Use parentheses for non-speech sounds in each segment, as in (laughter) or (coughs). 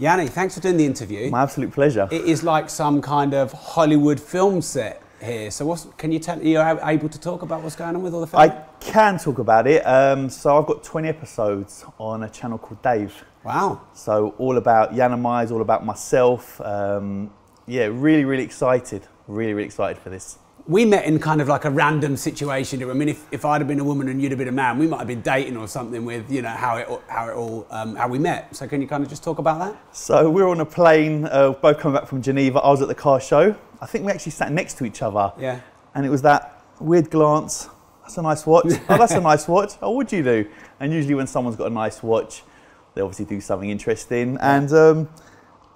Yianni, thanks for doing the interview. My absolute pleasure. It is like some kind of Hollywood film set here. So, what's, can you tell? Are you able to talk about what's going on with all the filming? I can talk about it. Um, so, I've got 20 episodes on a channel called Dave. Wow. So, all about Yiannimize, all about myself. Um, yeah, really, really excited. Really, really excited for this we met in kind of like a random situation. I mean, if, if I'd have been a woman and you'd have been a man, we might have been dating or something with, you know, how it, how it all, um, how we met. So can you kind of just talk about that? So we were on a plane, uh, both coming back from Geneva. I was at the car show. I think we actually sat next to each other. Yeah. And it was that weird glance. That's a nice watch. (laughs) oh, that's a nice watch. Oh, what do you do? And usually when someone's got a nice watch, they obviously do something interesting. And um,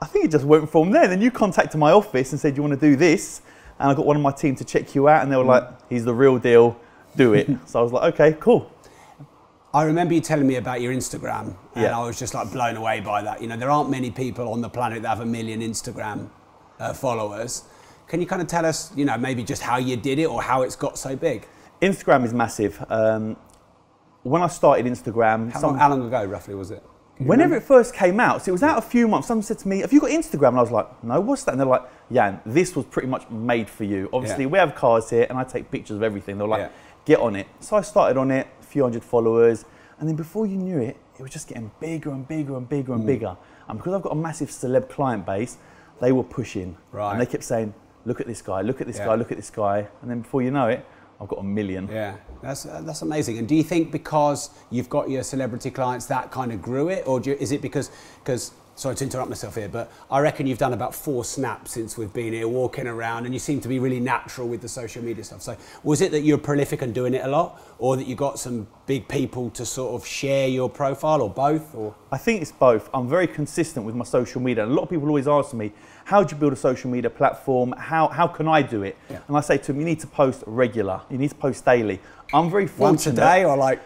I think it just went from there. Then you contacted my office and said, you want to do this? And I got one of my team to check you out, and they were like, "He's the real deal, do it." (laughs) so I was like, "Okay, cool." I remember you telling me about your Instagram, and yeah. I was just like blown away by that. You know, there aren't many people on the planet that have a million Instagram uh, followers. Can you kind of tell us, you know, maybe just how you did it or how it's got so big? Instagram is massive. Um, when I started Instagram, how, some, long, how long ago roughly was it? Whenever it first came out, so it was out a few months. Someone said to me, "Have you got Instagram?" And I was like, "No, what's that?" And they're like, "Yeah, this was pretty much made for you. Obviously, yeah. we have cars here, and I take pictures of everything." They're like, yeah. "Get on it." So I started on it, a few hundred followers, and then before you knew it, it was just getting bigger and bigger and bigger and mm. bigger. And because I've got a massive celeb client base, they were pushing, right. and they kept saying, "Look at this guy! Look at this yeah. guy! Look at this guy!" And then before you know it, I've got a million. Yeah, that's uh, that's amazing. And do you think because you've got your celebrity clients that kind of grew it, or you, is it because because sorry to interrupt myself here, but I reckon you've done about four snaps since we've been here walking around, and you seem to be really natural with the social media stuff. So, was it that you're prolific and doing it a lot, or that you got some big people to sort of share your profile, or both? Or I think it's both. I'm very consistent with my social media. And a lot of people always ask me, "How do you build a social media platform? How how can I do it?" Yeah. And I say to them, "You need to post regular. You need to post daily." I'm very fortunate. Once a day, or like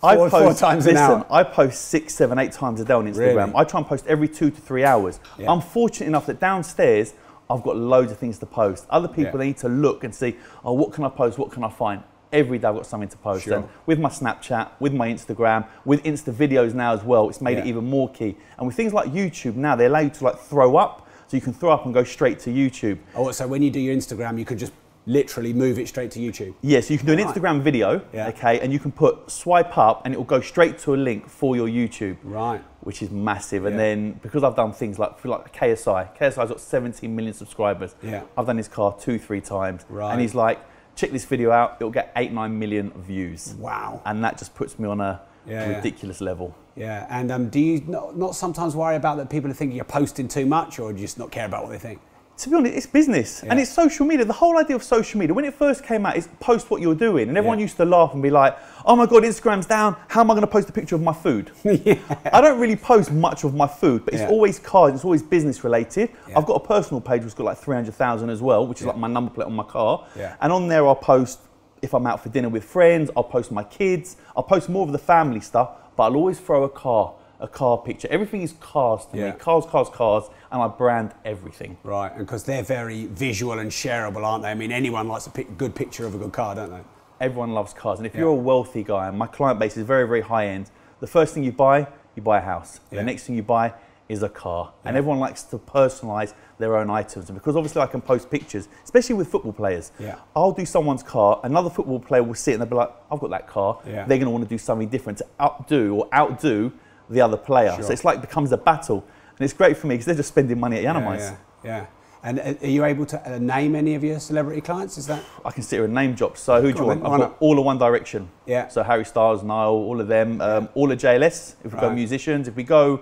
Four, I post, four times listen, an hour. I post six, seven, eight times a day on Instagram. Really? I try and post every two to three hours. Yeah. I'm fortunate enough that downstairs I've got loads of things to post. Other people yeah. they need to look and see, oh, what can I post? What can I find? Every day I've got something to post. Sure. And with my Snapchat, with my Instagram, with Insta videos now as well, it's made yeah. it even more key. And with things like YouTube now, they allow you to like throw up. So you can throw up and go straight to YouTube. Oh, so when you do your Instagram, you can just literally move it straight to YouTube. Yes, you can do an Instagram video, yeah. okay, and you can put swipe up and it will go straight to a link for your YouTube. Right. Which is massive. And yeah. then because I've done things like for like KSI, KSI's got 17 million subscribers. Yeah. I've done his car two, three times. Right. And he's like, check this video out, it'll get eight, nine million views. Wow. And that just puts me on a yeah, ridiculous yeah. level. Yeah, and um, do you not, not sometimes worry about that people are thinking you're posting too much or do you just not care about what they think? to be honest, it's business yeah. and it's social media. The whole idea of social media, when it first came out, is post what you're doing. And everyone yeah. used to laugh and be like, oh my God, Instagram's down. How am I going to post a picture of my food? (laughs) yeah. I don't really post much of my food, but it's always cars, it's always business related. I've got a personal page which has got like 300,000 as well, which is like my number plate on my car. And on there, I'll post if I'm out for dinner with friends, I'll post my kids, I'll post more of the family stuff, but I'll always throw a car a car picture. Everything is cars to yeah. me. Cars, cars, cars, and I brand everything. Right, and because they're very visual and shareable, aren't they? I mean, anyone likes a pic- good picture of a good car, don't they? Everyone loves cars, and if yeah. you're a wealthy guy, and my client base is very, very high end, the first thing you buy, you buy a house. Yeah. The next thing you buy is a car, and everyone likes to personalise their own items. And because obviously I can post pictures, especially with football players, yeah. I'll do someone's car, another football player will see it and they'll be like, I've got that car. Yeah. They're going to want to do something different to updo or outdo the other player. Sure. So it's like becomes a battle, and it's great for me because they're just spending money at Yiannimize. Yeah, yeah, yeah. And uh, are you able to uh, name any of your celebrity clients? Is that? I can sit here and name drops. So who do you want? I've got all of One Direction. Yeah. So Harry Styles, Niall, all of them. Um, all of JLS. If we right. go musicians, if we go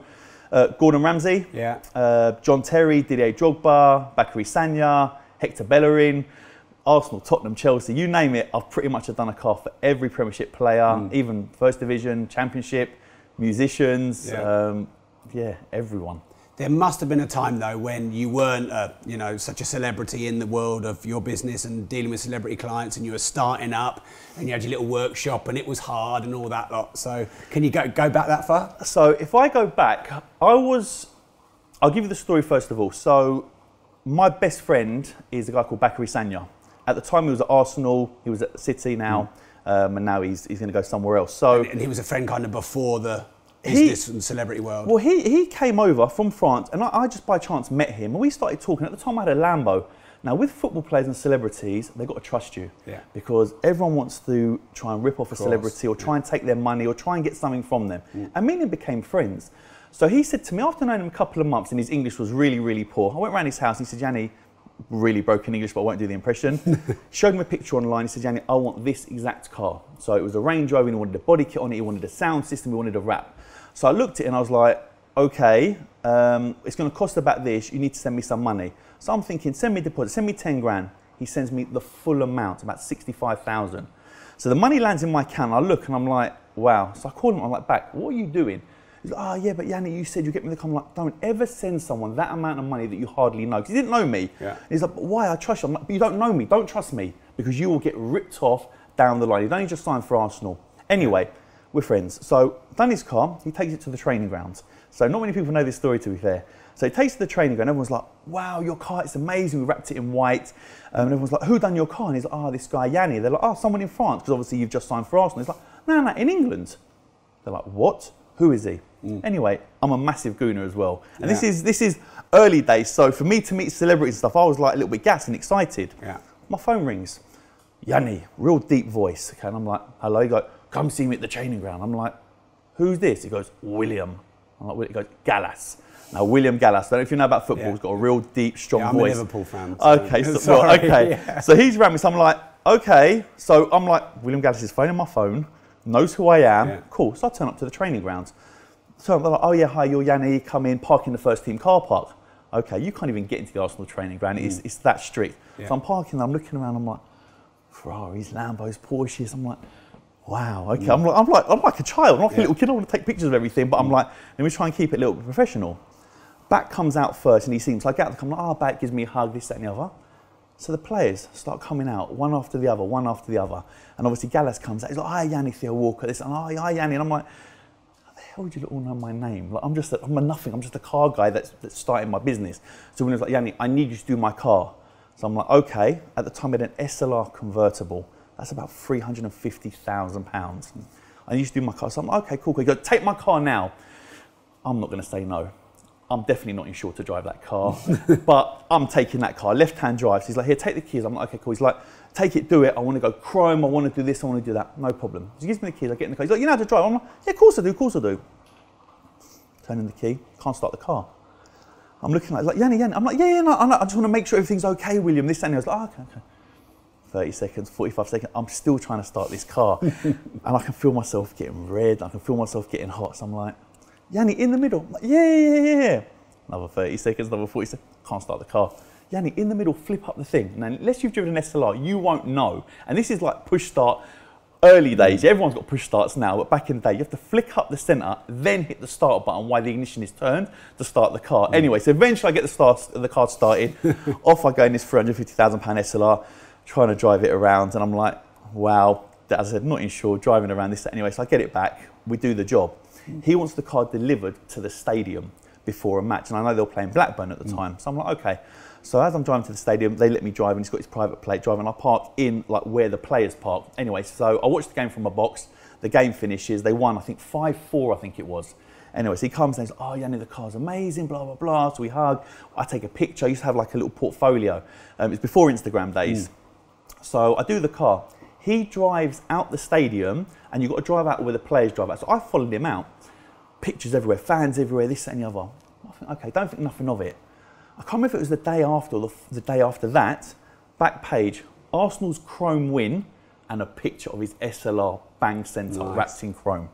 uh, Gordon Ramsay. Yeah. Uh, John Terry, Didier Drogba, Bakary Sagna, Hector Bellerin. Arsenal, Tottenham, Chelsea, you name it, I've pretty much done a car for every Premiership player, mm. even First Division, Championship musicians, yeah. Um, yeah, everyone. There must have been a time though when you weren't, a, you know, such a celebrity in the world of your business and dealing with celebrity clients, and you were starting up, and you had your little workshop, and it was hard and all that lot. So, can you go go back that far? So, if I go back, I was. I'll give you the story first of all. So, my best friend is a guy called Bakary Sagna. At the time, he was at Arsenal. He was at City now. Mm um, and now he's, he's going to go somewhere else. So and, and, he was a friend kind of before the. Business and celebrity world? Well, he, he came over from France, and I, I just by chance met him, and we started talking. At the time, I had a Lambo. Now, with football players and celebrities, they've got to trust you. Yeah. Because everyone wants to try and rip off a celebrity or try and take their money or try and get something from them. Mm. And me and him became friends. So he said to me, after knowing him a couple of months and his English was really, really poor, I went round his house and he said, Yianni, really broken English, but I won't do the impression. (laughs) Showed him a picture online. He said, Yianni, I want this exact car. So it was a Range Rover he wanted a body kit on it, he wanted a sound system, he wanted a wrap. So I looked at it and I was like, okay, um, it's going to cost about this. You need to send me some money. So I'm thinking, send me deposit, send me 10 grand. He sends me the full amount, about 65,000. So the money lands in my account. I look and I'm like, wow. So I call him. I'm like, back. What are you doing? He's like, oh yeah, but Yianni, you said you get me the car. I'm like, don't ever send someone that amount of money that you hardly know. Because he didn't know me. Yeah. He's like, but why? I trust you. I'm like, but you don't know me. Don't trust me because you will get ripped off down the line. He'd only just signed for Arsenal. Anyway, we're friends. So Danny's car. He takes it to the training grounds. So not many people know this story, to be fair. So he takes it to the training ground. Everyone's like, wow, your car, it's amazing. We wrapped it in white. Um, and everyone's like, who done your car? And he's like, oh, this guy Yianni. They're like, oh, someone in France, because obviously you've just signed for Arsenal. He's like, no, no, in England. They're like, what? Who is he? Mm. Anyway, I'm a massive gooner as well. And this is this is early days. So for me to meet celebrities and stuff, I was like a little bit gassed and excited. Yeah. My phone rings. Yianni, real deep voice. Okay, and I'm like, hello. He goes, come see me at the training ground. I'm like, who's this? He goes, William. I'm like, he goes, Gallas. Now, William Gallas, I don't know if you know about football, Yeah. he's got a real deep, strong Yeah, I'm a voice. Liverpool fan, so- Okay, so, (laughs) well, okay. yeah. So he's around me, so I'm like, okay. So I'm like, William Gallas is phoning my phone, knows who I am. Yeah. Cool. So I turn up to the training grounds. So I'm like, oh yeah, hi, you're Yianni, come in, park in the first team car park. Okay, you can't even get into the Arsenal training ground. It's, it's that strict. Mm. So I'm parking, I'm looking around, I'm like, Ferraris, Lambos, Porsches. I'm like, wow, okay. I'm, like, I'm, like, I'm like a child, I'm like Mm. Yeah. a little kid. I want to take pictures of everything, but I'm like, let me try and keep it a little bit professional. Back comes out first and he seems like out. I'm like, oh, back gives me a hug, this, that, and the other. So the players start coming out, one after the other, one after the other. And obviously Gallas comes out. He's like, hi, Yianni, Theo Walcott. This, and hi, hi, Yianni. And I'm like, how the hell do you all know my name? Like, I'm just, a, I'm a nothing. I'm just a car guy that's, that's starting my business. So when he was like, Yianni, I need you to do my car. So I'm like, okay. At the time, I had an SLR convertible. That's about £350,000. I need to do my car. So I'm like, okay, cool, cool. He goes, take my car now. I'm not going to say no. I'm definitely not insured to drive that car, (laughs) but I'm taking that car, left-hand drive. So he's like, here, take the keys. I'm like, okay, cool. He's like, take it, do it. I want to go chrome. I want to do this. I want to do that. No problem. So he gives me the keys. I get in the car. He's like, you know how to drive? I'm like, yeah, of course I do. Of course I do. Turning the key. Can't start the car. I'm looking like, like Yianni, Yianni. I'm like, yeah, yeah, no, I'm like, I just want to make sure everything's okay, William. This and he was like, oh, okay, okay. 30 seconds, 45 seconds. I'm still trying to start this car. (laughs) and I can feel myself getting red. I can feel myself getting hot. So I'm like, Yianni, in the middle. Like, yeah, yeah, yeah, yeah. Another 30 seconds, another 40 seconds. Can't start the car. Yianni, in the middle, flip up the thing. Now, unless you've driven an SLR, you won't know. And this is like push start early days. Mm. Everyone's got push starts now, but back in the day, you have to flick up the centre, then hit the start button while the ignition is turned to start the car. Mm. Anyway, so eventually I get the, start, the car started. (laughs) Off I go in this £350,000 SLR, trying to drive it around. And I'm like, wow, as I said, not insured, driving around this. Anyway, so I get it back. We do the job. He wants the car delivered to the stadium before a match. And I know they were playing Blackburn at the time. So I'm like, okay. So as I'm driving to the stadium, they let me drive, and he's got his private plate driving. I park in like where the players park. Anyway, so I watched the game from my box. The game finishes. They won, I think five four. I think it was. Anyway, so he comes and he's like, oh, Yianni, the car's amazing, blah, blah, blah. So we hug. I take a picture. I used to have like a little portfolio. Um, it's before Instagram days. So I do the car. He drives out the stadium, and you've got to drive out where the players drive out. So I followed him out. Pictures everywhere, fans everywhere, this, that, and the other. I think, okay, don't think nothing of it. I can't remember if it was the day after or the, the day after that. Back page, Arsenal's chrome win, and a picture of his SLR bang centre Nice. wrapped in chrome.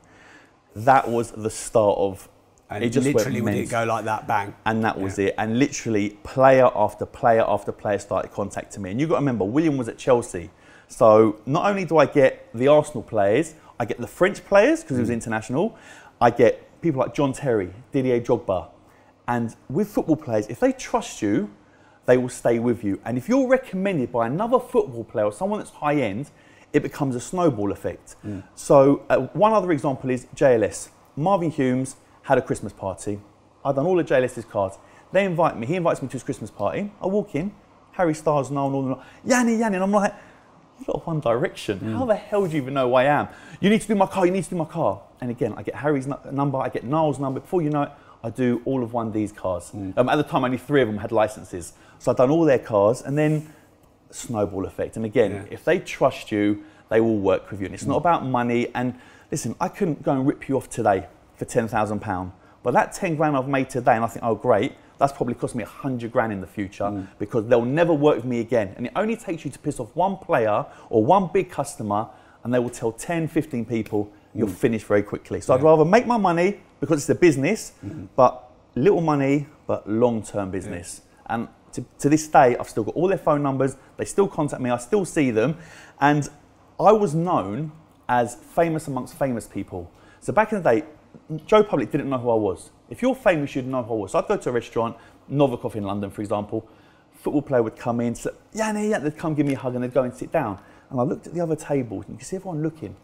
That was the start of. And it just went literally, would it go like that? Bang. and that was it. And literally, player after player after player started contacting me. And you've got to remember, William was at Chelsea. So not only do I get the Arsenal players, I get the French players because he was international. I get people like John Terry, Didier Drogba. And with football players, if they trust you, they will stay with you. And if you're recommended by another football player or someone that's high end, it becomes a snowball effect. So uh, one other example is JLS. Marvin Humes had a Christmas party. I've done all of JLS's cards. They invite me. He invites me to his Christmas party. I walk in. Harry Styles and all the Yianni, Yianni, and I'm like, you lot of One Direction. How the hell do you even know who I am? You need to do my car. You need to do my car. and again, I get Harry's number, I get Niall's number. Before you know it, I do all of one of these cars. Mm. Um, at the time, only three of them had licenses. So I've done all their cars, and then snowball effect. And again, Yeah. if they trust you, they will work with you. And it's not about money. And listen, I couldn't go and rip you off today for £10,000. But that 10 grand I've made today, and I think, oh, great, that's probably cost me 100 grand in the future mm. because they'll never work with me again. And it only takes you to piss off one player or one big customer, and they will tell 10, 15 people you'll mm. finished very quickly. So I'd rather make my money because it's a business, mm-hmm. but little money, but long term business. And to, to this day, I've still got all their phone numbers. They still contact me. I still see them. And I was known as famous amongst famous people. So back in the day, Joe Public didn't know who I was. If you're famous, you'd know who I was. So I'd go to a restaurant, Novikov in London, for example. Football player would come in, say, yeah, yeah, they'd come give me a hug and they'd go and sit down. And I looked at the other tables and you can see everyone looking.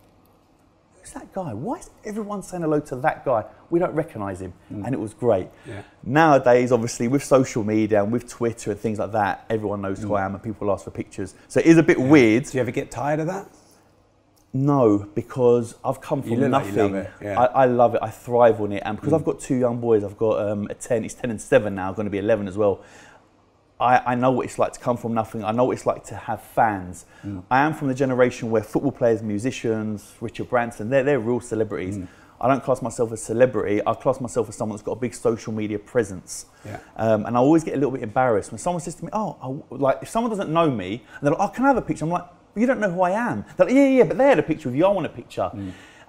Who's that guy? Why is everyone saying hello to that guy? We don't recognise him. Mm. And it was great. Yeah. Nowadays, obviously, with social media and with Twitter and things like that, everyone knows who mm. I am and people ask for pictures. So it is a bit weird. Do you ever get tired of that? No, because I've come from like nothing. it, yeah. I, I love it. I thrive on it, and because I've got two young boys, I've got um, a ten. He's ten and seven now. Going to be eleven as well. I, I know what it's like to come from nothing. I know what it's like to have fans. I am from the generation where football players, musicians, Richard Branson, they're, they're real celebrities. I don't class myself as a celebrity. I class myself as someone that's got a big social media presence. Yeah. Um, and I always get a little bit embarrassed when someone says to me, "Oh, I, like if someone doesn't know me, and they're like, oh, can I have a picture?" I'm like, "But you don't know who I am." They're like, "Yeah, yeah, but they had a picture of you. I want a picture."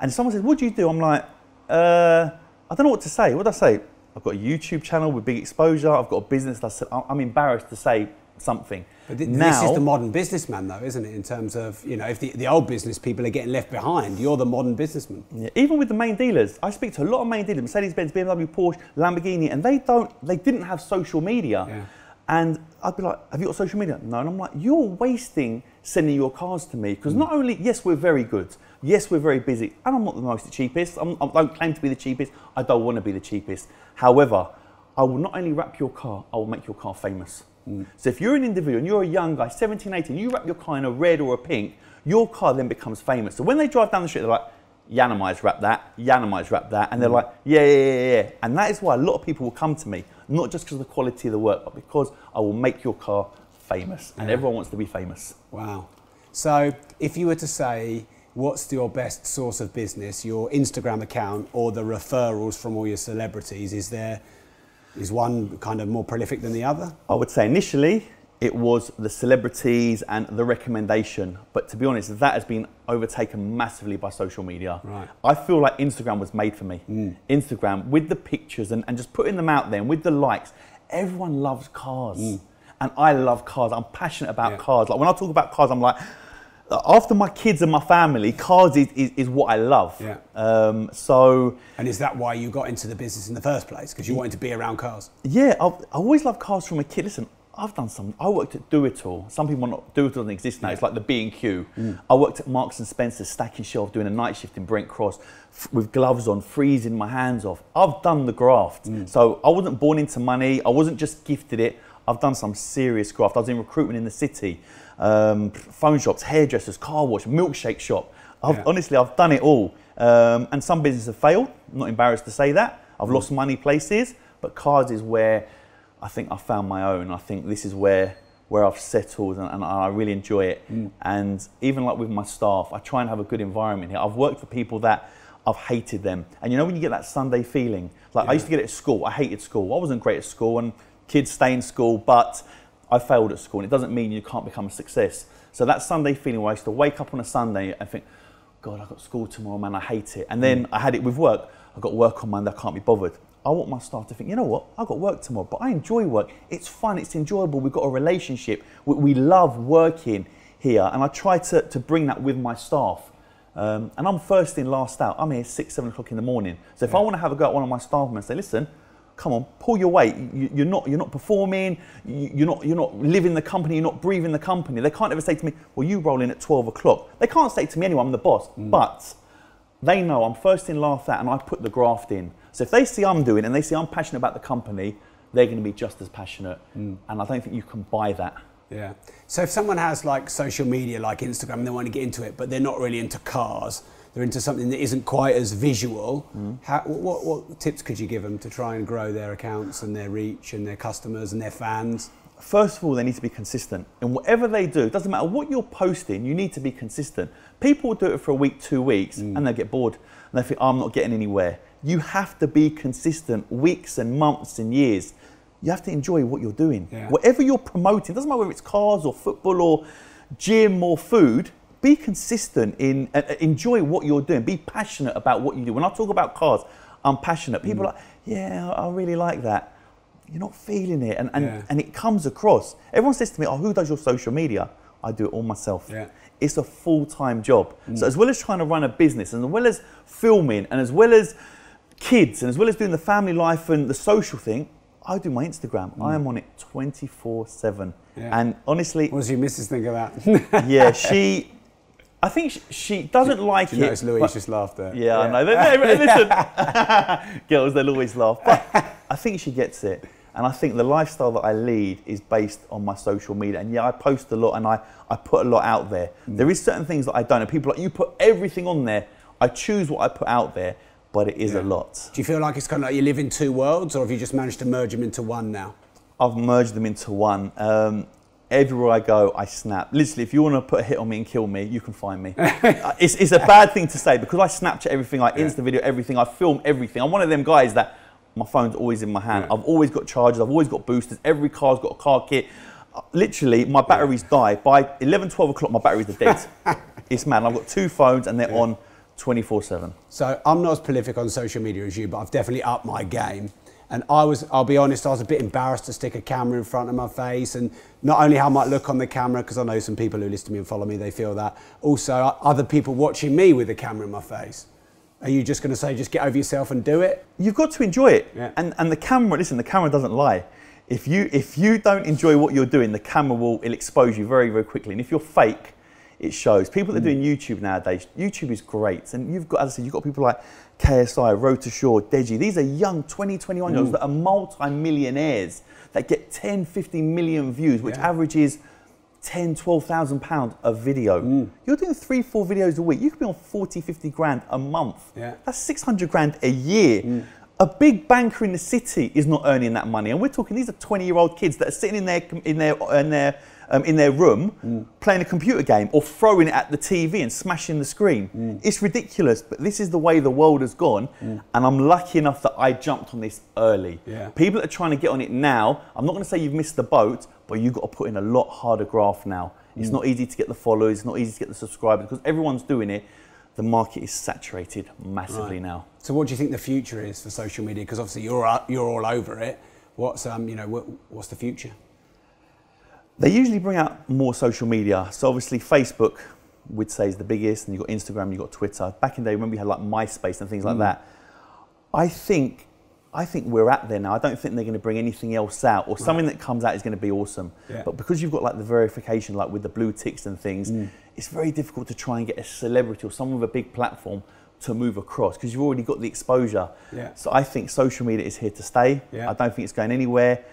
And someone says, "What do you do?" I'm like, uh, "I don't know what to say. What do I say?" I've got a YouTube channel with big exposure. I've got a business. I'm embarrassed to say something. But thi- this is the modern businessman, though, isn't it? In terms of, you know, if the, the old business people are getting left behind, you're the modern businessman. Yeah, even with the main dealers, I speak to a lot of main dealers, Mercedes-Benz, BMW, Porsche, Lamborghini, and they don't, they didn't have social media. Yeah. And I'd be like, have you got social media? No. And I'm like, you're wasting sending your cars to me. Because hmm. not only, yes, we're very good. Yes, we're very busy. And I'm not the most cheapest. I'm, I don't claim to be the cheapest. I don't want to be the cheapest. However, I will not only wrap your car, I will make your car famous. Hmm. So if you're an individual and you're a young guy, 17, 18, you wrap your car in a red or a pink, your car then becomes famous. So when they drive down the street, they're like, Yiannimize wrap that, Yiannimize wrap that, and they're hmm. like, yeah, yeah, yeah, yeah. And that is why a lot of people will come to me, not just because of the quality of the work, but because I will make your car famous. And Yeah. everyone wants to be famous. Wow. So if you were to say, what's your best source of business, your Instagram account or the referrals from all your celebrities, is there, is one kind of more prolific than the other? I would say initially it was the celebrities and the recommendation, but to be honest, that has been overtaken massively by social media. Right. I feel like Instagram was made for me. Mm. Instagram with the pictures and, and just putting them out there and with the likes. Everyone loves cars. Mm. And I love cars. I'm passionate about Yeah. cars. Like when I talk about cars, I'm like, uh, after my kids and my family, cars is, is, is what I love. Yeah. Um, so And is that why you got into the business in the first place? Because you wanted to be around cars? Yeah, I've, I always loved cars from a kid. Listen, I've done some. I worked at Do It All. Some people not Do It All doesn't exist now. It's like the B and Q. Mm. I worked at Marks and Spencer, stacking shelf, doing a night shift in Brent Cross, f- with gloves on, freezing my hands off. I've done the graft. Mm. So I wasn't born into money. I wasn't just gifted it. I've done some serious graft. I was in recruitment in the city, um, phone shops, hairdressers, car wash, milkshake shop. I've, Yeah. Honestly, I've done it all. Um, and some businesses have failed. I'm not embarrassed to say that. I've lost money places, but cars is where I think I found my own. I think this is where where I've settled and, and I really enjoy it. And even like with my staff, I try and have a good environment here. I've worked for people that I've hated them. And you know when you get that Sunday feeling? Like I used to get it at school. I hated school. I wasn't great at school and kids stay in school, but I failed at school. And it doesn't mean you can't become a success. So that Sunday feeling where I used to wake up on a Sunday and think, God, I've got school tomorrow, man, I hate it. And then I had it with work. I've got work on Monday, I can't be bothered. I want my staff to think, you know what, I've got work tomorrow, but I enjoy work. It's fun, it's enjoyable, we've got a relationship. We, we love working here. And I try to, to bring that with my staff. Um, and I'm first in, last out. I'm here six, seven o'clock in the morning. So if I want to have a go at one of my staff members and say, listen, come on, pull your weight. You, you're not, you're not performing. You, you're not, you're not living the company. You're not breathing the company. They can't ever say to me, well, you roll in at 12 o'clock. They can't say to me anyway, I'm the boss. Mm. But they know I'm first in, last out, and I put the graft in. So if they see I'm doing it and they see I'm passionate about the company, they're going to be just as passionate. Mm. And I don't think you can buy that. Yeah. So if someone has like social media like Instagram and they want to get into it, but they're not really into cars, they're into something that isn't quite as visual. Mm. How, what, what tips could you give them to try and grow their accounts and their reach and their customers and their fans? First of all, they need to be consistent. In whatever they do, it doesn't matter what you're posting, you need to be consistent. People will do it for a week, two weeks, mm. and they'll get bored. And they think, I'm not getting anywhere. You have to be consistent weeks and months and years. You have to enjoy what you're doing. Yeah. Whatever you're promoting, doesn't matter whether it's cars or football or gym or food, be consistent in uh, uh, enjoy what you're doing. Be passionate about what you do. When I talk about cars, I'm passionate. People are like, yeah, I really like that. You're not feeling it, and and, Yeah. and it comes across. Everyone says to me, "Oh, who does your social media?" I do it all myself. Yeah. It's a full-time job. So as well as trying to run a business, and as well as filming, and as well as kids, and as well as doing the family life and the social thing, I do my Instagram. I am on it 24/7. And honestly, What does your missus think of that? yeah, (laughs) she. I think she, she doesn't like you it. notice Louise just laughed there. yeah, I know. (laughs) They- they- listen, girls, they'll always laugh. But I think she gets it. And I think the lifestyle that I lead is based on my social media. And yeah, I post a lot and I, I put a lot out there. Mm. There is certain things that I don't. And people are like, you put everything on there. I choose what I put out there, but it is Yeah. a lot. Do you feel like it's kind of like you live in two worlds, or have you just managed to merge them into one now? I've merged them into one. Um, everywhere I go, I snap. Literally, if you want to put a hit on me and kill me, you can find me. (laughs) Uh, it's, it's a bad thing to say because I Snapchat everything, I Insta video everything, I film everything. I'm one of them guys that my phone's always in my hand. Yeah. I've always got chargers, I've always got boosters. Every car's got a car kit. Uh, Literally, my batteries die. By 11, 12 o'clock, my batteries are dead. (laughs) it's mad. I've got two phones and they're on 24 7. So I'm not as prolific on social media as you, but I've definitely upped my game. And I was, I'll be honest, I was a bit embarrassed to stick a camera in front of my face, and not only how I might look on the camera, because I know some people who listen to me and follow me, they feel that. Also, other people watching me with a camera in my face. Are you just going to say, just get over yourself and do it? You've got to enjoy it. Yeah. And, and the camera, listen, the camera doesn't lie. If you, if you don't enjoy what you're doing, the camera will it'll expose you very, very quickly. And if you're fake, it shows. People that are doing mm. YouTube nowadays, YouTube is great. And you've got, as I said, you've got people like KSI, Wroetoshaw, Deji. These are young 20, 21 year olds mm. that are multi-millionaires that get 10, 50 million views, which Yeah. averages 10, 12,000 pounds a video. Mm. You're doing three, four videos a week. You could be on 40, 50 grand a month. Yeah. That's 600 grand a year. Mm. A big banker in the city is not earning that money. And we're talking, these are 20 year old kids that are sitting in their, in their, in their, um, in their room playing a computer game or throwing it at the TV and smashing the screen. It's ridiculous, but this is the way the world has gone. And I'm lucky enough that I jumped on this early. Yeah. People that are trying to get on it now, I'm not going to say you've missed the boat, but you've got to put in a lot harder graft now. It's not easy to get the followers, it's not easy to get the subscribers because everyone's doing it. The market is saturated massively Right. now. So, what do you think the future is for social media? Because obviously you're all- you're all over it. What's um, you know, what, what's the future? They usually bring out more social media. So obviously Facebook, we'd say is the biggest, and you've got Instagram, you've got Twitter. Back in the day, remember we had like MySpace and things like mm. that. I think, I think we're at there now. I don't think they're going to bring anything else out, or something that comes out is going to be awesome. Yeah. But because you've got like the verification, like with the blue ticks and things, mm. it's very difficult to try and get a celebrity or someone with a big platform to move across because you've already got the exposure. Yeah. So I think social media is here to stay. Yeah. I don't think it's going anywhere.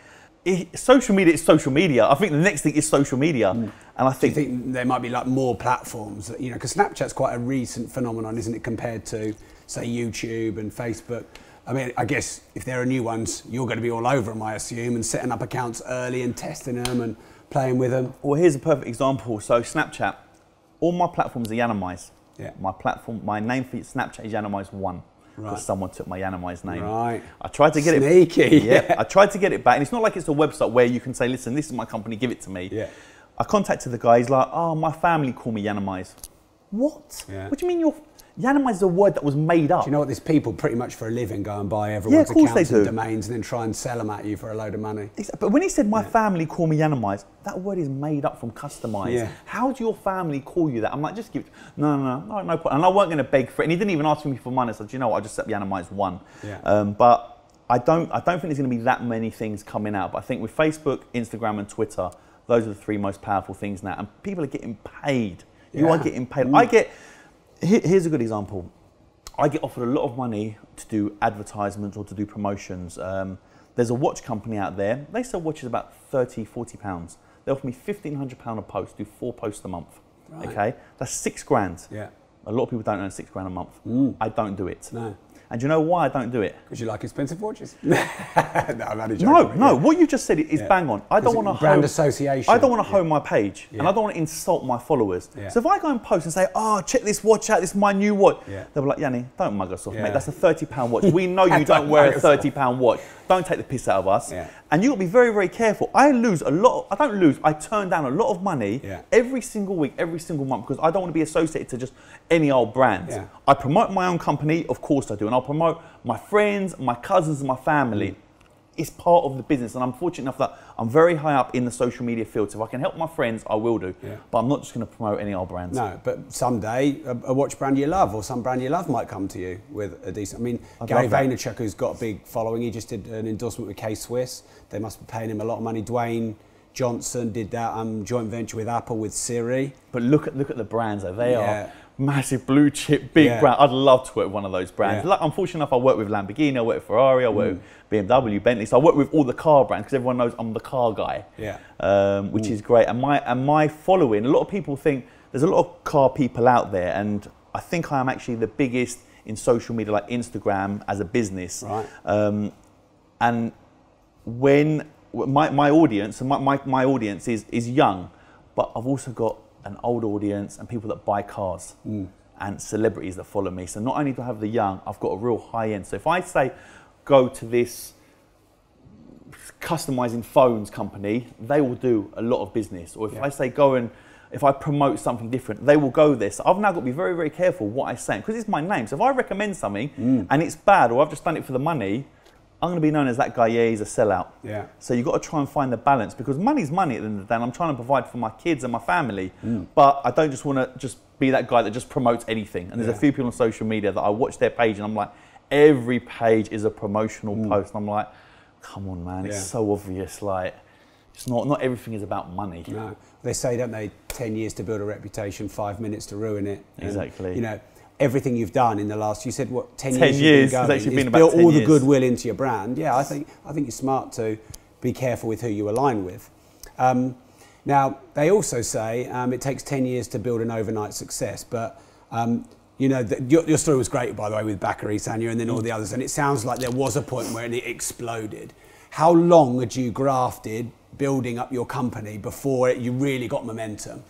It, social media is social media. I think the next thing is social media, mm. and I Do you think, think there might be like more platforms? that- You know, because Snapchat's quite a recent phenomenon, isn't it, compared to say YouTube and Facebook? I mean, I guess if there are new ones, you're going to be all over them, I assume, and setting up accounts early and testing them and playing with them. well, here's a perfect example. So Snapchat, all my platforms are Yiannimize. Yeah. My platform, my name for Snapchat is Yiannimize One because Right. someone took my Yiannimize name. Right. I tried to get it. Sneaky, (laughs) Yeah. yeah. I tried to get it back, and it's not like it's a website where you can say, "Listen, this is my company, give it to me." Yeah. I contacted the guy. He's like, "Oh, my family call me Yiannimize." What? Yeah. What do you mean your Yiannimize is a word that was made up? Do you know what? There's people pretty much for a living go and buy everyone's they accounts and domains and then try and sell them at you for a load of money. But when he said my family call me Yiannimize, that word is made up from customize. Yeah. How do your family call you that? I'm like, just give it. No, no, no, no, no point. And I weren't going to beg for it. And he didn't even ask me for money. I said, you know what? I just set Yiannimize one. Yeah. Um, but I don't, I don't think there's going to be that many things coming out. But I think with Facebook, Instagram, and Twitter, those are the three most powerful things now. And people are getting paid. You are getting paid. I get. Here- Here's a good example. I get offered a lot of money to do advertisements or to do promotions. Um, there's a watch company out there. They sell watches about 30, 40 pounds. They offer me 1500 pound a post, do four posts a month. Right. Okay, that's six grand. Yeah. A lot of people don't earn six grand a month. I don't do it. Mm. No. And you know why I don't do it? Because you like expensive watches? (laughs) no, I'm only joking. No, no. yeah. What you just said is Yeah. bang on. I don't want to brand home, association. I don't want to Yeah. home my page, and I don't want to insult my followers. So if I go and post and say, "Oh, check this watch out. This is my new watch," Yeah. they'll be like, "Yianni, don't mug us off, mate. That's a thirty pound watch. We know (laughs) you Don't wear a thirty pound watch. Don't take the piss out of us." And you got to be very, very careful. I lose a lot. I don't lose. I turn down a lot of money every single week, every single month, because I don't want to be associated to just any old brand. I promote my own company, of course I do, and I'll promote my friends, my cousins, my family. It's part of the business, and I'm fortunate enough that I'm very high up in the social media field. So if I can help my friends, I will do. Yeah. But I'm not just going to promote any old brands. No, but someday a, a watch brand you love or some brand you love might come to you with a decent. I mean, I'd Gary. Vaynerchuk, who's got a big following, he just did an endorsement with K Swiss. They must be paying him a lot of money. Dwayne Johnson did that um, joint venture with Apple with Siri. But look at look at the brands though. They Yeah. are massive blue chip, big Yeah. brand. I'd love to work with one of those brands. Yeah. Like, unfortunately enough, I work with Lamborghini, I work with Ferrari, I work Mm. with BMW, Bentley. So I work with all the car brands because everyone knows I'm the car guy. Yeah. Um, which is great. And my and my following, a lot of people think there's a lot of car people out there, and I think I am actually the biggest in social media, like Instagram, as a business. Right. Um, and when my, my audience my, my, my audience is, is young but i've also got an old audience and people that buy cars and celebrities that follow me so not only do i have the young i've got a real high end so if i say go to this customizing phones company they will do a lot of business or if Yeah. i say go and if I promote something different, they will go there. So I've now got to be very, very careful what I say because it's my name. So if I recommend something Mm. and it's bad or I've just done it for the money, I'm going to be known as that guy. Yeah, he's a sellout. Yeah. So you've got to try and find the balance because money's money at the end of the day. And I'm trying to provide for my kids and my family, Mm. but I don't just want to just be that guy that just promotes anything. And there's Yeah. a few people on social media that I watch their page and I'm like, every page is a promotional post. And I'm like, come on, man, it's Mm. So obvious. Like, it's not not everything is about money. No, they say, don't they? Ten years to build a reputation, five minutes to ruin it. And, Exactly. you know, everything you've done in the last, you said what, ten, 10 years? you've been going, it's built 10 all the goodwill into your brand. Yeah, I think I think you're smart to be careful with who you align with. Um, now, they also say um, it takes ten years to build an overnight success, but. Um, you know, the, your, your story was great, by the way, with Bakary Sagna and then all the others. And it sounds like there was a point where it exploded. How long had you grafted building up your company before you really got momentum?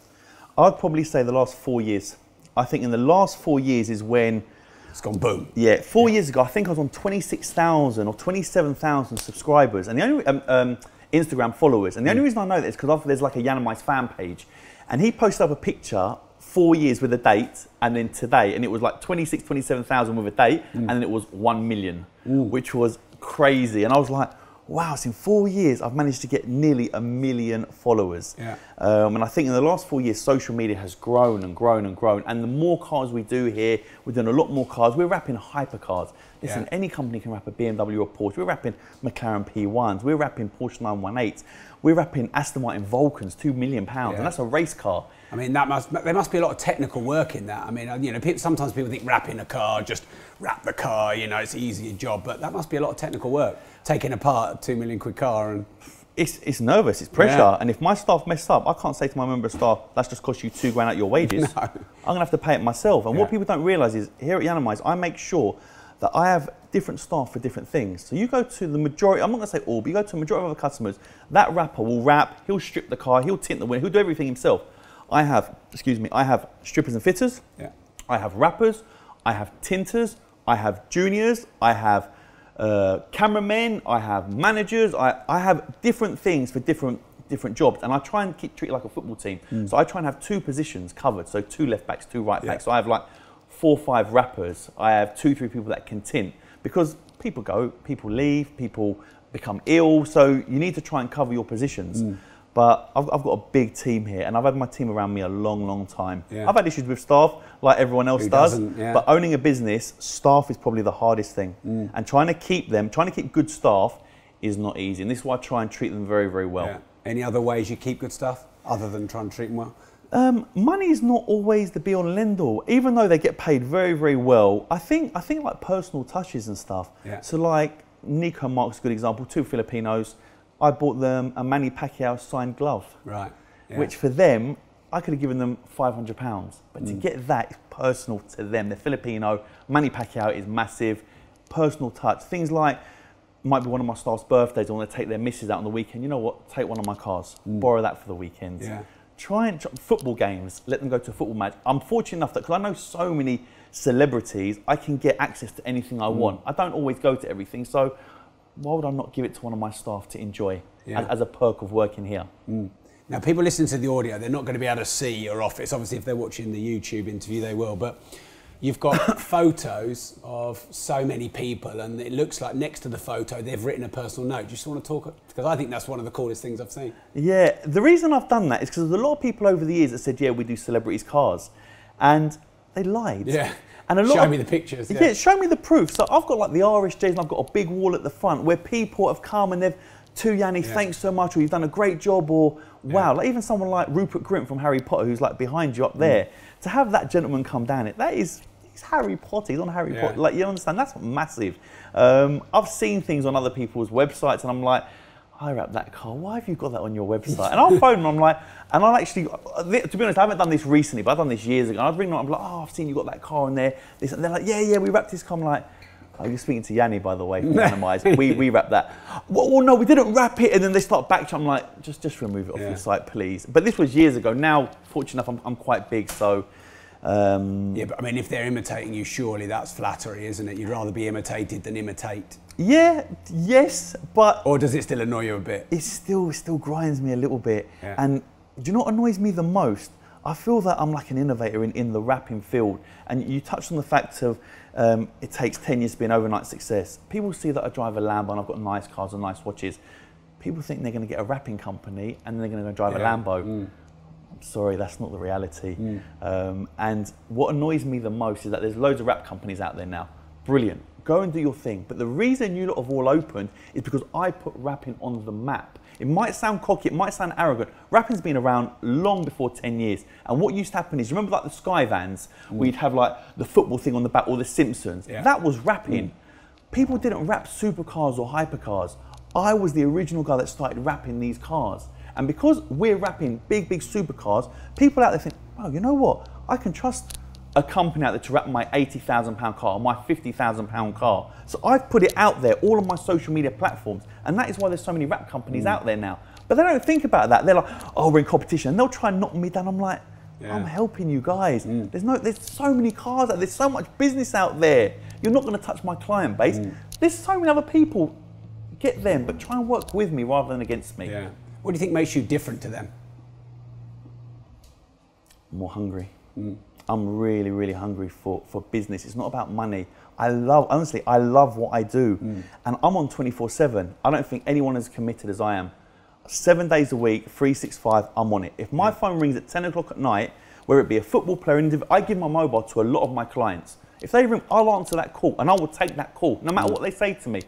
I'd probably say the last four years. I think in the last four years is when, It's gone boom. yeah, four years ago, I think I was on 26,000 or 27,000 subscribers. And the only, um, um, Instagram followers. And the only reason I know that is because there's like a Yiannimize fan page. And he posted up a picture four years with a date and then today. And it was like 26, 27,000 with a date. And then it was 1 million, which was crazy. And I was like, wow, so in four years, I've managed to get nearly a million followers. Yeah. Um, and I think in the last four years, social media has grown and grown and grown. And the more cars we do here, we're doing a lot more cars. We're wrapping hypercars. Listen, Yeah. any company can wrap a BMW or Porsche. We're wrapping McLaren P1s. We're wrapping Porsche 918s. We're wrapping Aston Martin Vulcans, two million pounds, Yeah. and that's a race car. I mean, that must there must be a lot of technical work in that. I mean, you know, pe- sometimes people think wrapping a car, just wrap the car, you know, it's an easier job, but that must be a lot of technical work. Taking apart a two million quid car and It's, it's nervous, it's pressure. Yeah. And if my staff mess up, I can't say to my member of staff, that's just cost you two grand out your wages. (laughs) No. I'm going to have to pay it myself. And what people don't realise is here at Yiannimize, I make sure that I have different staff for different things. So you go to the majority, I'm not to say all, but you go to a majority of our customers, that wrapper will wrap, he'll strip the car, he'll tint the window, he'll do everything himself. I have, excuse me, I have strippers and fitters. Yeah. I have wrappers, I have tinters, I have juniors, I have uh, cameramen, I have managers, I, I have different things for different different jobs, and I try and keep treat it like a football team. So I try and have two positions covered, so two left backs, two right Yeah. backs. So I have like four, five wrappers. I have two, three people that can tint because people go, people leave, people become ill. So you need to try and cover your positions. Mm. But I've, I've got a big team here, and I've had my team around me a long, long time. Yeah. I've had issues with staff, like everyone else Who does. yeah. But owning a business, staff is probably the hardest thing. Mm. And trying to keep them, trying to keep good staff is not easy. And this is why I try and treat them very, very well. yeah. any other ways you keep good stuff other than trying to treat them well? Um, money is not always the be all and end all. Even though they get paid very, very well, I think I think like personal touches and stuff. So like Nico Mark's a good example. Two Filipinos. I bought them a Manny Pacquiao signed glove, Right. Yeah. which for them, I could have given them five hundred pounds, but mm. to get that is personal to them. They're Filipino. Manny Pacquiao is massive, personal touch. Things like might be one of my staff's birthdays. I want to take their misses out on the weekend. You know what? Take one of my cars, mm. borrow that for the weekend. Yeah. Try and try, football games. Let them go to a football match. I'm fortunate enough that because I know so many celebrities, I can get access to anything I mm. want. I don't always go to everything, so why would I not give it to one of my staff to enjoy yeah. as, as, a perk of working here? Mm. Now, people listening to the audio, they're not going to be able to see your office. Obviously, if they're watching the YouTube interview, they will. But you've got (coughs) photos of so many people, and it looks like next to the photo, they've written a personal note. Do you just want to talk? Because I think that's one of the coolest things I've seen. Yeah, the reason I've done that is because there's a lot of people over the years that said, yeah, we do celebrities' cars. And they lied. Yeah. And a lot show of, me the pictures. Yeah. yeah. show me the proof. So I've got like the RSJs and I've got a big wall at the front where people have come and they've, to Yianni, yeah. thanks so much, or you've done a great job, or wow. Yeah. Like even someone like Rupert Grint from Harry Potter, who's like behind you up there, mm. to have that gentleman come down, it that is he's Harry Potter. He's on Harry yeah. Potter. Like you understand, that's massive. Um, I've seen things on other people's websites, and I'm like, I wrap that car. Why have you got that on your website? And I'll phone them. I'm like, and I'll actually, to be honest, I haven't done this recently, but I've done this years ago. I'd ring them. I'm like, oh, I've seen you got that car in there. This, and they're like, yeah, yeah, we wrapped this car. I'm like. Oh, you're speaking to Yianni, by the way, from (laughs) we, we wrap that. Well, well, no, we didn't wrap it. And then they start back. I'm like, just just remove it off yeah. your site, please. But this was years ago. Now, fortunate enough, I'm, I'm quite big. So um, yeah, but I mean, if they're imitating you, surely that's flattery, isn't it? You'd rather be imitated than imitate. Yeah, yes, but or does it still annoy you a bit? It still still grinds me a little bit. Yeah. And do you know what annoys me the most? I feel that I'm like an innovator in, in the wrapping field. And you touched on the fact of um, it takes 10 years to be an overnight success. People see that I drive a Lambo and I've got nice cars and nice watches. People think they're going to get a wrapping company and they're going to drive yeah. a Lambo. Mm sorry, that's not the reality. Mm. Um, and what annoys me the most is that there's loads of wrap companies out there now. Brilliant. Go and do your thing. But the reason you lot have all opened is because I put wrapping on the map. It might sound cocky, it might sound arrogant. Wrapping's been around long before 10 years. And what used to happen is, remember like the Sky Vans, mm. where you'd have like the football thing on the back or the Simpsons? Yeah. That was wrapping. Mm. People didn't wrap supercars or hypercars. I was the original guy that started wrapping these cars. And because we're wrapping big, big supercars, people out there think, oh, you know what? I can trust a company out there to wrap my £80,000 car, my £50,000 car. So I've put it out there, all of my social media platforms. And that is why there's so many wrap companies mm. out there now. But they don't think about that. They're like, oh, we're in competition. And they'll try and knock me down. I'm like, yeah. I'm helping you guys. Mm. There's no, there's so many cars out there. There's so much business out there. You're not going to touch my client base. Mm. There's so many other people. Get them, but try and work with me rather than against me. Yeah. What do you think makes you different to them? More hungry. Mm. I'm really, really hungry for, for business. It's not about money. I love, honestly, I love what I do. Mm. And I'm on 24 7. I don't think anyone is committed as I am. Seven days a week, 365, I'm on it. If my mm. phone rings at 10 o'clock at night, whether it be a football player, I give my mobile to a lot of my clients. If they ring, I'll answer that call and I will take that call, no matter mm. what they say to me.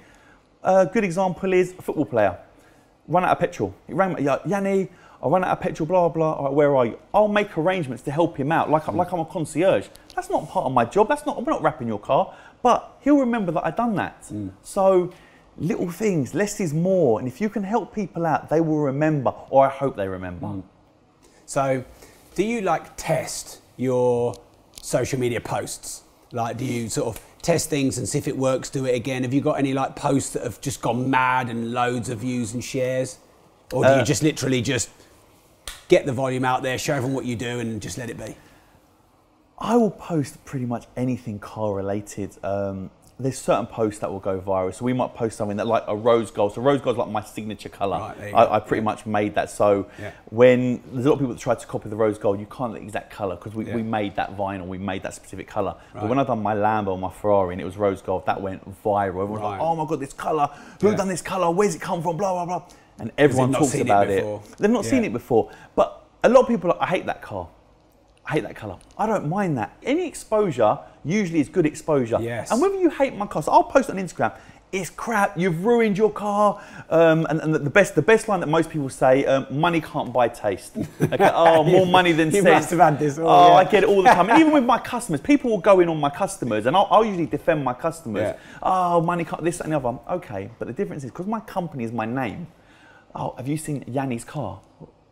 A good example is a football player run out of petrol. He rang me, Yianni, I run out of petrol, blah, blah, right, where are you? I'll make arrangements to help him out, like, mm. like I'm a concierge. That's not part of my job. That's not, we're not wrapping your car. But he'll remember that I've done that. Mm. So little things, less is more. And if you can help people out, they will remember, or I hope they remember. Mm. So do you like test your social media posts? Like, do you sort of test things and see if it works, do it again? Have you got any like posts that have just gone mad and loads of views and shares? Or do uh, you just literally just get the volume out there, show everyone what you do and just let it be? I will post pretty much anything car related. Um, there's certain posts that will go viral. So we might post something that like a rose gold. So rose gold is like my signature colour. Right, I, I, pretty yeah. much made that. So yeah. when there's a lot of people that try to copy the rose gold, you can't the exact colour because we, yeah. we made that vinyl, we made that specific colour. Right. But when I done my Lambo, my Ferrari, and it was rose gold, that went viral. Everyone was right. like, oh my god, this colour. Who done this colour? Where's it come from? Blah blah blah. And everyone talks about it, it. They've not seen it before. But a lot of people, are like, I hate that car. I hate that colour. I don't mind that. Any exposure usually is good exposure. Yes. And whether you hate my car, so I'll post on Instagram, it's crap, you've ruined your car. Um, and, and the best the best line that most people say, um, money can't buy taste. (laughs) Okay, oh, more money than you sense. must have had this. All, oh, yeah. I get it all the time. (laughs) And even with my customers, people will go in on my customers, and I'll, I'll usually defend my customers. Yeah. Oh, money can't, this, and the other. Okay, but the difference is because my company is my name. Oh, have you seen Yianni's car?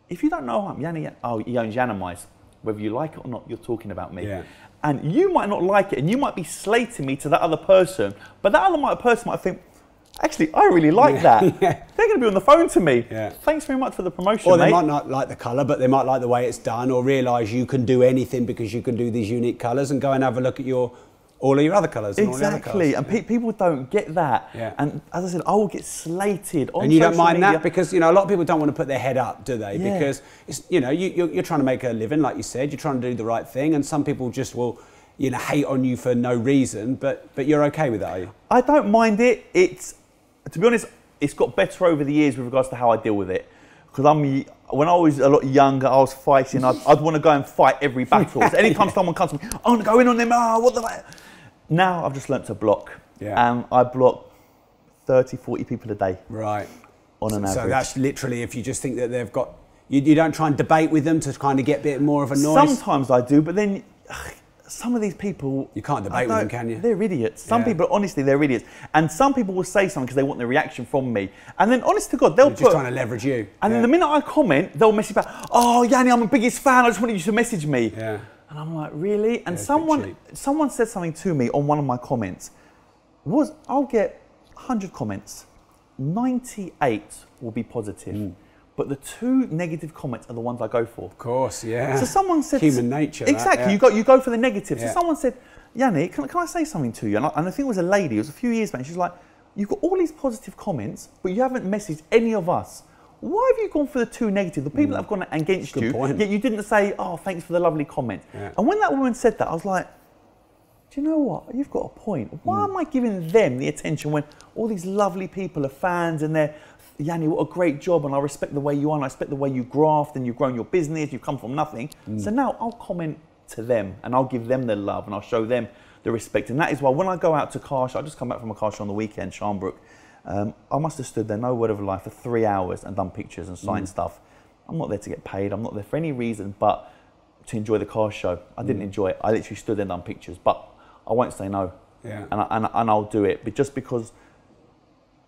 if you don't know I'm, Yianni, oh, he owns Yiannimize. Whether you like it or not, you're talking about me. Yeah. And you might not like it, and you might be slating me to that other person, but that other person might think, actually, I really like Yeah. that. (laughs) Yeah. They're going to be on the phone to me. Yeah. Thanks very much for the promotion, Or they mate. might not like the colour, but they might like the way it's done, or realise you can do anything because you can do these unique colours, and go and have a look at your all of your other colours. and all the other Exactly, and pe- people don't get that. Yeah. And as I said, I will get slated on and you don't mind media. that because you know a lot of people don't want to put their head up, do they? Yeah. Because it's you know you, you're, you're trying to make a living, like you said. You're trying to do the right thing, and some people just will you know hate on you for no reason. But but you're okay with that, are you? I don't mind it. It's, to be honest, it's got better over the years with regards to how I deal with it. Because I'm, when I was a lot younger, I was fighting. I'd, I'd want to go and fight every battle. So anytime (laughs) someone comes to me, I want to go in on them. Ah, what the? Fuck?" Now I've just learnt to block, Yeah. and I block 30, 40 people a day Right. on an So average. that's literally if you just think that they've got. You, you don't try and debate with them to kind of get a bit more of a noise. Sometimes I do, but then ugh, some of these people. You can't debate with them, can you? They're idiots. Some Yeah. people, honestly, they're idiots. And some people will say something because they want the reaction from me. And then, honest to God, they'll They're put. just trying to leverage you. and yeah. then the minute I comment, they'll message back, oh, Yianni, I'm the biggest fan. I just wanted you to message me. Yeah. And I'm like, really? And bit someone, someone said something to me on one of my comments. Was I'll get 100 comments, 98 will be positive, Hmm. but the two negative comments are the ones I go for. Of course, yeah. So someone said human nature. that, Exactly. yeah. You go you go for the negative. Yeah. So someone said, Yianni, can, can I say something to you? And I, and I think it was a lady. It was a few years back. She's like, you've got all these positive comments, but you haven't messaged any of us. Why have you gone for the two negative? The people that have gone against. Good you, point. yet you didn't say, "Oh, thanks for the lovely comment." Yeah. And when that woman said that, I was like, "Do you know what? You've got a point. Why Hmm. am I giving them the attention when all these lovely people are fans and they're Yianni, what a great job, and I respect the way you are, and I respect the way you graft and you've grown your business, you've come from nothing. Hmm. So now I'll comment to them and I'll give them the love and I'll show them the respect. And that is why when I go out to car show, I just come back from a car show on the weekend, Sharnbrook. Um, I must have stood there, no word of a lie, for three hours and done pictures and signed mm. stuff. I'm not there to get paid. I'm not there for any reason but to enjoy the car show. I didn't mm. enjoy it. I literally stood there and done pictures, but I won't say no. Yeah. And, I, and, and I'll do it, but just because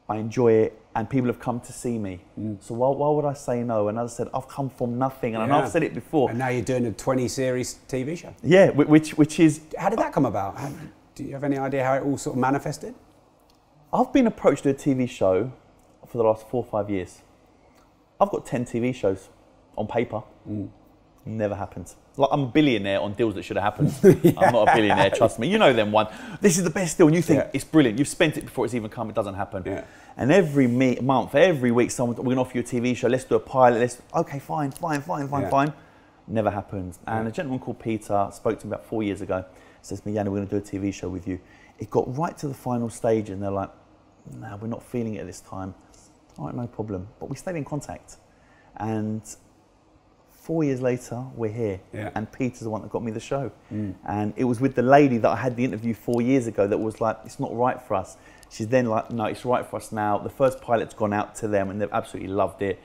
I enjoy it and people have come to see me. Mm. So why, why would I say no? And as I said, I've come from nothing, and Yeah. I've said it before. And now you're doing a 20 series TV show. Yeah, which which is How did that come about? How, do you have any idea how it all sort of manifested? I've been approached to a TV show for the last four or five years. I've got ten TV shows on paper. Mm. Never happened. Like I'm a billionaire on deals that should have happened. (laughs) I'm not a billionaire, trust me. You know them one. This is the best deal, and you think Yeah. it's brilliant. You've spent it before it's even come. It doesn't happen. Yeah. And every me- month, every week, someone we're gonna offer you a TV show. Let's do a pilot. Let's okay, fine, fine, fine, fine, Yeah. fine. Never happens. And a gentleman called Peter spoke to me about four years ago. Says to me, we're going to do a TV show with you. It got right to the final stage, and they're like, no, we're not feeling it at this time. All right, no problem. But we stayed in contact. And four years later, we're here. Yeah. And Peter's the one that got me the show. Mm. And it was with the lady that I had the interview four years ago that was like, it's not right for us. She's then like, no, it's right for us now. The first pilot's gone out to them and they've absolutely loved it.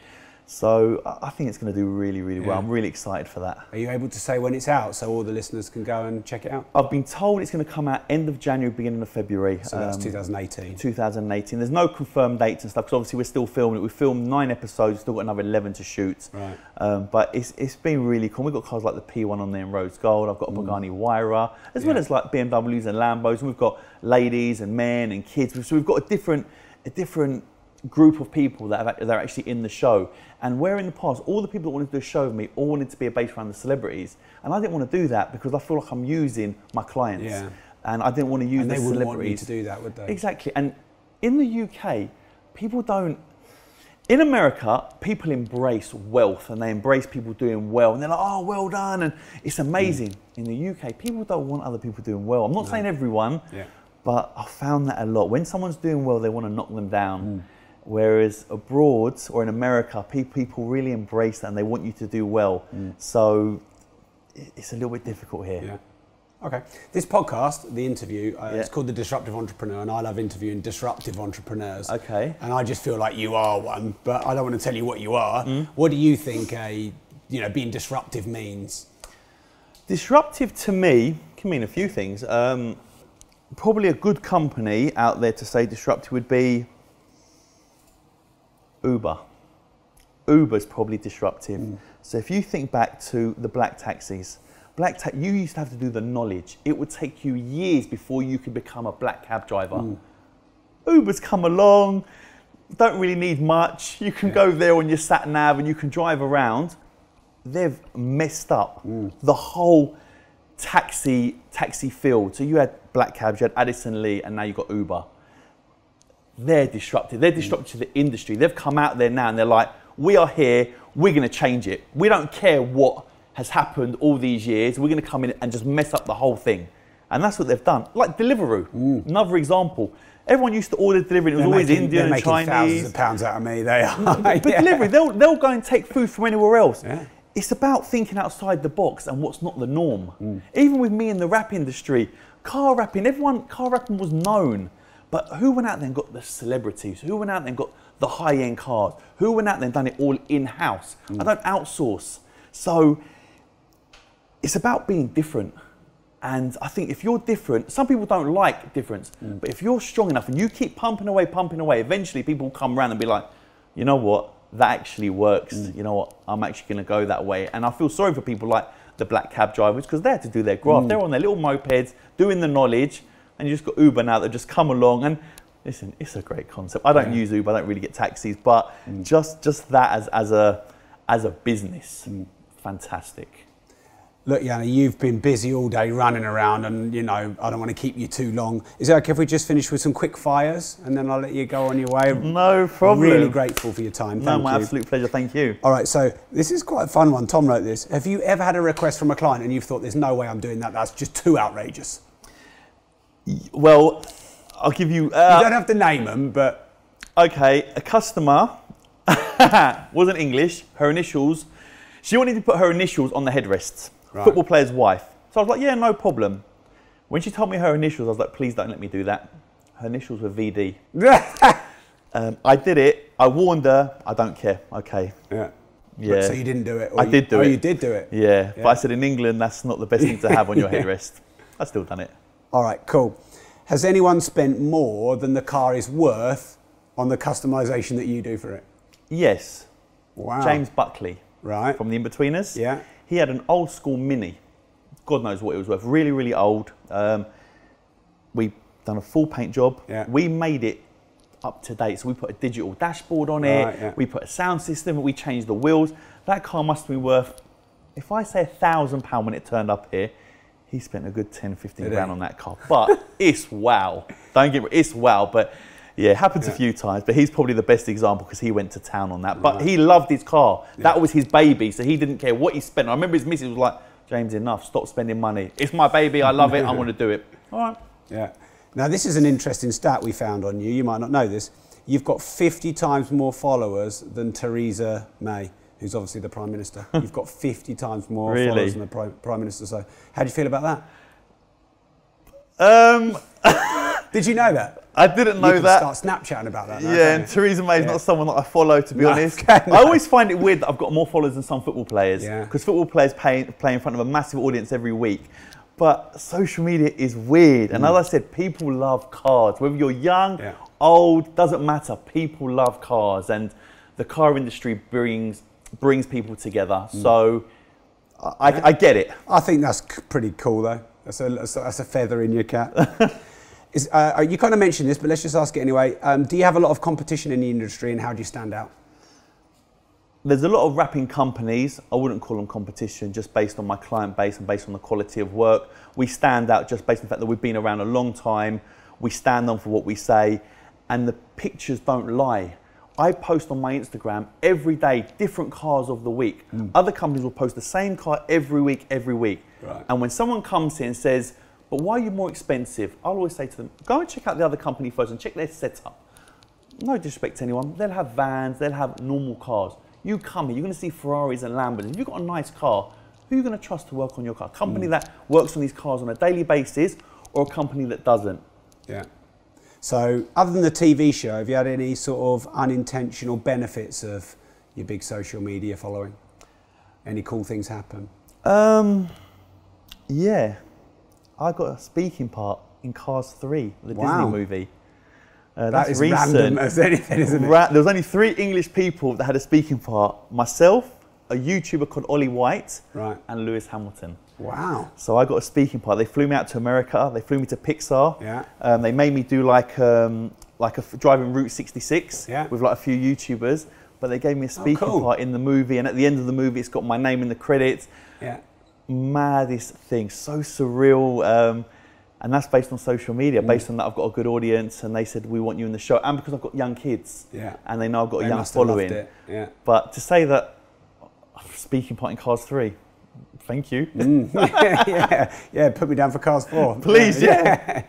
So I think it's going to do really, really well. Yeah. I'm really excited for that. Are you able to say when it's out so all the listeners can go and check it out? I've been told it's going to come out end of January, beginning of February. So that's Um, 2018. 2018. There's no confirmed dates and stuff because obviously we're still filming it. We filmed nine episodes, still got another 11 to shoot. Right. Um, but it's, it's been really cool. We've got cars like the P1 on there in Rose Gold. I've got a Pagani Huayra, as well Mm. As like BMWs and Lambos. And we've got ladies and men and kids. So we've got a different, a different group of people that, have, that are actually in the show. And where in the past, all the people that wanted to do a show with me all wanted to be a base around the celebrities. And I didn't want to do that because I feel like I'm using my clients. Yeah. And I didn't want to use And the they wouldn't want celebrities. to do that, would they? Exactly. And in the UK, people don't. In America, people embrace wealth and they embrace people doing well. And they're like, oh, well done. And it's amazing. Mm. In the UK, people don't want other people doing well. I'm not saying everyone, Yeah. but I found that a lot. When someone's doing well, they want to knock them down. Mm. Whereas abroad or in America, pe- people really embrace that and they want you to do well. So it's a little bit difficult here. Mm. Yeah. Okay. This podcast, the interview, uh, Yeah. it's called The Disruptive Entrepreneur, and I love interviewing disruptive entrepreneurs. Okay. And I just feel like you are one, but I don't want to tell you what you are. Mm. What do you think a, you know, being disruptive means? Disruptive to me can mean a few things. Um, probably a good company out there to say disruptive would be Uber. Uber's probably disruptive. Mm. So if you think back to the black taxis, black ta- you used to have to do the knowledge. It would take you years before you could become a black cab driver. Mm. Uber's come along, don't really need much. You can yeah. go there on your sat nav and you can drive around. They've messed up mm. the whole taxi taxi field. So you had black cabs, you had Addison Lee, and now you've got Uber. They're disruptive. They're disruptive to the industry. They've come out there now and they're like, we are here, we're going to change it. We don't care what has happened all these years. We're going to come in and just mess up the whole thing. And that's what they've done. Like Deliveroo, mm. another example. Everyone used to order delivery. It was they're always making, Indian and Chinese. Thousands of pounds out of me. They are. but (laughs) yeah. delivery, they'll, they'll go and take food from anywhere else. Yeah. It's about thinking outside the box and what's not the norm. Mm. Even with me in the wrap industry, car wrapping, everyone, car wrapping was known. But who went out there and got the celebrities? Who went out there and got the high end cars? Who went out there and done it all in house? Mm. I don't outsource. So it's about being different. And I think if you're different, some people don't like difference, mm. but if you're strong enough and you keep pumping away, pumping away, eventually people will come around and be like, you know what, that actually works. Mm. You know what, I'm actually going to go that way. And I feel sorry for people like the black cab drivers because they're to do their graft. Mm. They're on their little mopeds doing the knowledge, and you've just got Uber now that just come along and listen. It's a great concept. I don't yeah. use Uber. I don't really get taxis, but mm. just just that as as a as a business, mm. fantastic look, Yianni, you've been busy all day running around, and you know I don't want to keep you too long. Is it okay if we just finish with some quick fires, and then I'll let you go on your way? No problem. Really grateful for your time. Thank no, my you. absolute pleasure. Thank you. All right, so this is quite a fun one. Tom wrote this. Have you ever had a request from a client and you've thought, "There's no way I'm doing that. That's just too outrageous." Well, I'll give you. Uh, you don't have to name them, but. Okay, a customer (laughs) wasn't English. Her initials. She wanted to put her initials on the headrests right. football player's wife. So I was like, yeah, no problem. When she told me her initials, I was like, please don't let me do that. Her initials were VD. (laughs) um, I did it. I warned her. I don't care. Okay. Yeah. Yeah. But so you didn't do it? I you, did do oh, it. you did do it? Yeah. yeah. But I said in England, that's not the best thing to have on your (laughs) yeah. headrest. I still done it. All right, cool. Has anyone spent more than the car is worth on the customization that you do for it? Yes. Wow. James Buckley. Right. From the Inbetweeners. Yeah. He had an old school Mini. God knows what it was worth. Really, really old. Um, we done a full paint job. Yeah. We made it up to date. So we put a digital dashboard on right, it. Yeah. We put a sound system. We changed the wheels. That car must be worth, if I say a thousand pound when it turned up here, he spent a good 10, 15 grand on that car. But it's wow. Don't get me, it's wow. But yeah, it happens yeah. a few times. But he's probably the best example because he went to town on that. But right. he loved his car. Yeah. That was his baby. So he didn't care what he spent. I remember his missus was like, James, enough. Stop spending money. It's my baby. I love it. I want to do it. All right. Yeah. Now, this is an interesting stat we found on you. You might not know this. You've got 50 times more followers than Theresa May, who's obviously the Prime Minister. (laughs) You've got 50 times more really? followers than the Prime, Prime Minister. So, how do you feel about that? Um, (laughs) Did you know that? I didn't know you that. Start Snapchatting about that. yeah, and Theresa May is yeah. not someone that I follow, to be no, honest. no. I always find it weird that I've got more followers than some football players. Yeah. Because football players play, play in front of a massive audience every week. But social media is weird. And mm. as I said, people love cars. Whether you're young, yeah. old, doesn't matter. People love cars. And the car industry brings brings people together. Mm. So I, I, get it. I think that's pretty cool, though. That's a, that's a feather in your cap. (laughs) Is, uh, uh, you kind of mentioned this, but let's just ask it anyway. Um, do you have a lot of competition in the industry, and how do you stand out? There's a lot of wrapping companies. I wouldn't call them competition, just based on my client base and based on the quality of work. We stand out just based on the fact that we've been around a long time. We stand on for what we say, and the pictures don't lie. I post on my Instagram every day different cars of the week. Mm. Other companies will post the same car every week, every week. Right. And when someone comes here and says, but why are you more expensive? I'll always say to them, go and check out the other company first and check their setup. No disrespect to anyone, they'll have vans, they'll have normal cars. You come here, you're going to see Ferraris and Lambos. If you've got a nice car, who are you going to trust to work on your car? A company mm. that works on these cars on a daily basis or a company that doesn't? Yeah. So, other than the TV show, have you had any sort of unintentional benefits of your big social media following? Any cool things happen? Um, yeah. I got a speaking part in Cars 3, the wow. Disney movie. Uh, That that's is recent. random as anything, isn't it? Ra- there was only three English people that had a speaking part: myself, a YouTuber called Ollie White, Right. and Lewis Hamilton. Wow. So I got a speaking part. They flew me out to America. They flew me to Pixar. Yeah. Um, they made me do like um, like a f- driving Route 66 Yeah. with like a few YouTubers. But they gave me a speaking cool. part in the movie, and at the end of the movie, it's got my name in the credits. Yeah. Maddest thing, so surreal. Um, and that's based on social media. Mm. Based on that, I've got a good audience, and they said we want you in the show, and because I've got young kids, Yeah. and they know I've got They a young must have loved following. it. Yeah. But to say that speaking part in Cars Three, thank you. Mm. (laughs) yeah, yeah, put me down for Cars 4. (laughs) Please, yeah.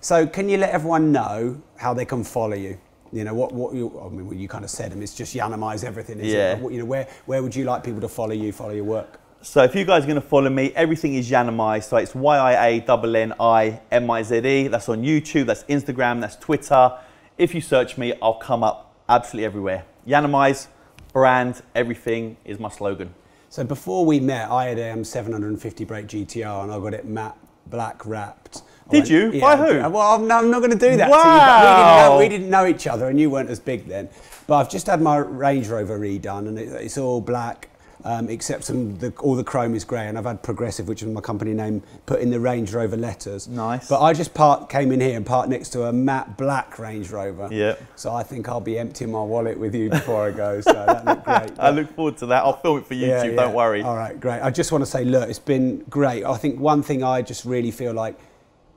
so, can you let everyone know how they can follow you? You know, what, what you, I mean, well, you kind of said them, it's just Yiannimize everything, is Yeah. it? What, you know, where, where would you like people to follow you, follow your work? So if you guys are going to follow me, everything is Yiannimize. So it's Y-I-A-N-N-I-M-I-Z-E. That's on YouTube, that's Instagram, that's Twitter. If you search me, I'll come up absolutely everywhere. Yiannimize, brand, everything is my slogan. So, before we met, I had a um, 750 brake GTR and I got it matte black wrapped. I Did you? By who? Well, I'm, no, I'm not going to do that Wow. to you. But we, didn't know, we didn't know each other and you weren't as big then. But I've just had my Range Rover redone and it, it's all black. Um, except some, the, all the chrome is grey, and I've had Progressive, which is my company name, put in the Range Rover letters. Nice. But I just parked, came in here and parked next to a matte black Range Rover. Yeah. So I think I'll be emptying my wallet with you before I go. So that looked great. (laughs) I look forward to that. I'll film it for YouTube, Yeah, yeah. don't worry. All right, great. I just want to say, look, it's been great. I think one thing I just really feel like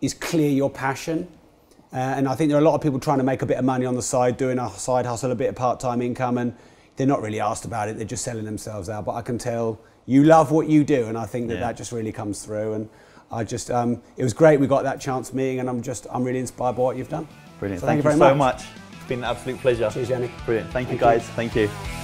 is clear your passion. Uh, and I think there are a lot of people trying to make a bit of money on the side, doing a side hustle, a bit of part time income, and they're not really asked about it. They're just selling themselves out. But I can tell you love what you do, and I think that Yeah. that just really comes through. And I just, um, it was great we got that chance meeting, and I'm just, I'm really inspired by what you've done. Brilliant. So thank, thank you, you very so much. much. It's been an absolute pleasure. Cheers, Yianni. Brilliant. Thank you Thank you. guys. Thank you.